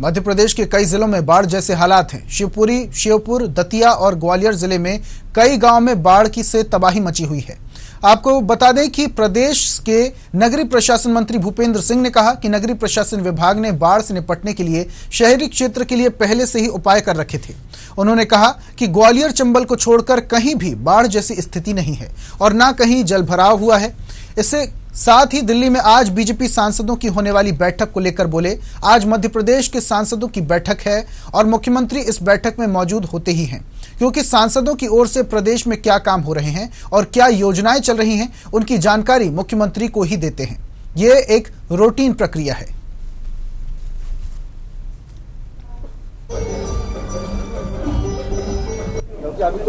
मध्य प्रदेश के कई जिलों में बाढ़ जैसे हालात हैं। शिवपुरी शिवपुर दतिया और ग्वालियर ज़िले में कई गाँव में बाढ़ की से तबाही मची हुई है। आपको बता दें कि प्रदेश के नगरीय प्रशासन मंत्री भूपेंद्र सिंह ने कहा कि नगरीय प्रशासन विभाग ने बाढ़ से निपटने के लिए शहरी क्षेत्र के लिए पहले से ही उपाय कर रखे थे। उन्होंने कहा कि ग्वालियर चंबल को छोड़कर कहीं भी बाढ़ जैसी स्थिति नहीं है और न कहीं जलभराव हुआ है। इससे साथ ही दिल्ली में आज बीजेपी सांसदों की होने वाली बैठक को लेकर बोले, आज मध्य प्रदेश के सांसदों की बैठक है और मुख्यमंत्री इस बैठक में मौजूद होते ही हैं, क्योंकि सांसदों की ओर से प्रदेश में क्या काम हो रहे हैं और क्या योजनाएँ चल रही हैं, उनकी जानकारी मुख्यमंत्री को ही देते हैं। ये एक रूटीन प्रक्रिया है।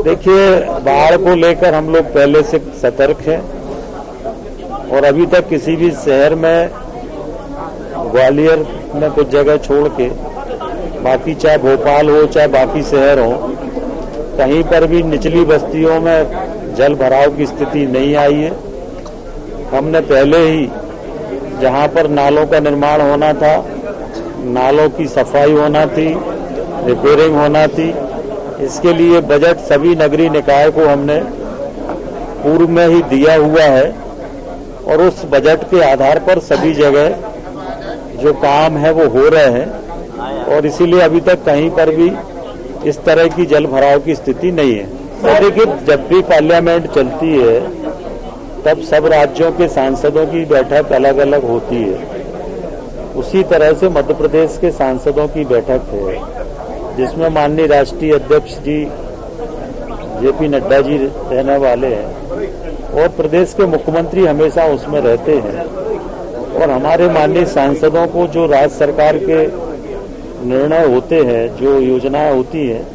देखिए, बाढ़ को लेकर हम लोग पहले से सतर्क हैं। और अभी तक किसी भी शहर में ग्वालियर में कुछ जगह छोड़ के, बाकी चाहे भोपाल हो, चाहे बाकी शहर हो, कहीं पर भी निचली बस्तियों में जल भराव की स्थिति नहीं आई है। हमने पहले ही जहाँ पर नालों का निर्माण होना था, नालों की सफ़ाई होना थी रिपेयरिंग होना थी, इसके लिए बजट सभी नगरीय निकाय को हमने पूर्व में ही दिया हुआ है। और उस बजट के आधार पर सभी जगह जो काम है वो हो रहे हैं और इसीलिए अभी तक कहीं पर भी इस तरह की जल भराव की स्थिति नहीं है। तो देखिए, जब भी पार्लियामेंट चलती है, तब सब राज्यों के सांसदों की बैठक अलग अलग होती है। उसी तरह से मध्य प्रदेश के सांसदों की बैठक है, जिसमें माननीय राष्ट्रीय अध्यक्ष जी, जेपी नड्डा जी रहने वाले हैं। और प्रदेश के मुख्यमंत्री हमेशा उसमें रहते हैं। और हमारे माननीय सांसदों को जो राज्य सरकार के निर्णय होते हैं, जो योजनाएँ होती हैं,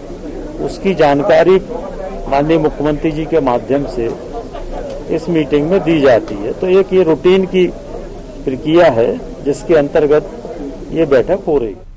उसकी जानकारी माननीय मुख्यमंत्री जी के माध्यम से इस मीटिंग में दी जाती है। तो एक ये रूटीन की प्रक्रिया है, जिसके अंतर्गत ये बैठक हो रही है।